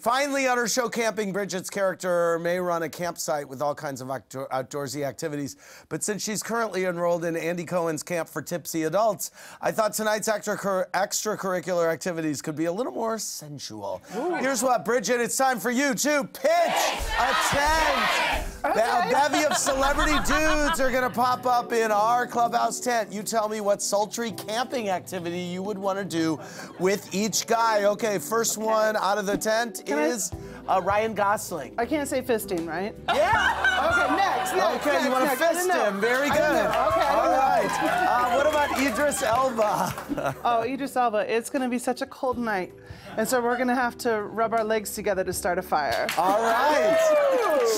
Finally, on her show Camping, Bridget's character may run a campsite with all kinds of outdoor- outdoorsy activities. But since she's currently enrolled in Andy Cohen's Camp for Tipsy Adults, I thought tonight's extra- extracurricular activities could be a little more sensual. Here's what, Bridget, it's time for you to pitch a tent. A bevy of celebrity dudes are gonna pop up in our clubhouse tent. You tell me what sultry camping activity you would want to do with each guy. Okay, first one out of the tent I- is uh, Ryan Gosling. I can't say fisting, right? Yeah. Okay, next. next Okay, next, you want to fist him. Very good. Okay, All right. Uh, what about Idris Elba? Oh, Idris Elba, it's gonna be such a cold night. And so we're gonna have to rub our legs together to start a fire. All right.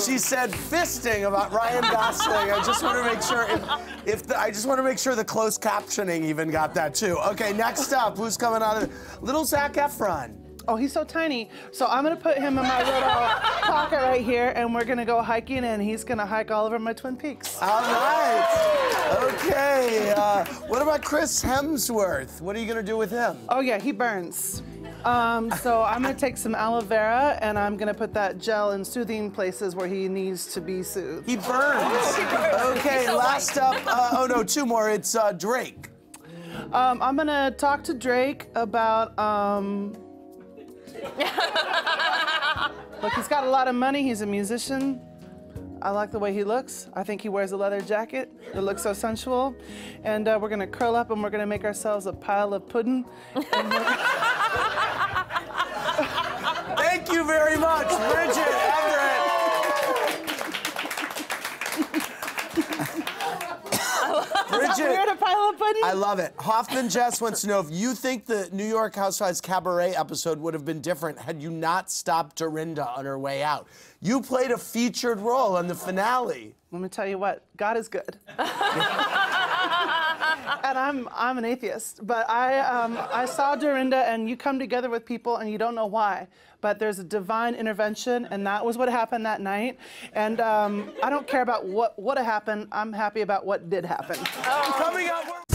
She said fisting about Ryan Gosling. I just want to make sure if, if the, I just want to make sure the closed captioning even got that too. Okay, next up, who's coming out of little Zac Efron? Oh, he's so tiny. So I'm gonna put him in my little pocket right here, and we're gonna go hiking, and he's gonna hike all over my Twin Peaks. All right. Okay. Uh, what about Chris Hemsworth? What are you gonna do with him? Oh yeah, he burns. Um, so I'm gonna take some aloe vera, and I'm gonna put that gel in soothing places where he needs to be soothed. He burns. Okay. Last up. Uh, oh no, two more. It's uh, Drake. Um, I'm gonna talk to Drake about. Um, look, he's got a lot of money. He's a musician. I like the way he looks. I think he wears a leather jacket that looks so sensual. And uh, we're gonna curl up and we're gonna make ourselves a pile of pudding. Thank you very much, Bridget Everett. Bridget. We're a pile of pudding. I love it. Hoffman Jess wants to know if you think the New York Housewives Cabaret episode would have been different had you not stopped Dorinda on her way out. You played a featured role in the finale. Let me tell you what, God is good. and I'm I'm an atheist, but I um, I saw Dorinda, and you come together with people, and you don't know why, but there's a divine intervention, and that was what happened that night. And um, I don't care about what have happened. I'm happy about what did happen. Coming up.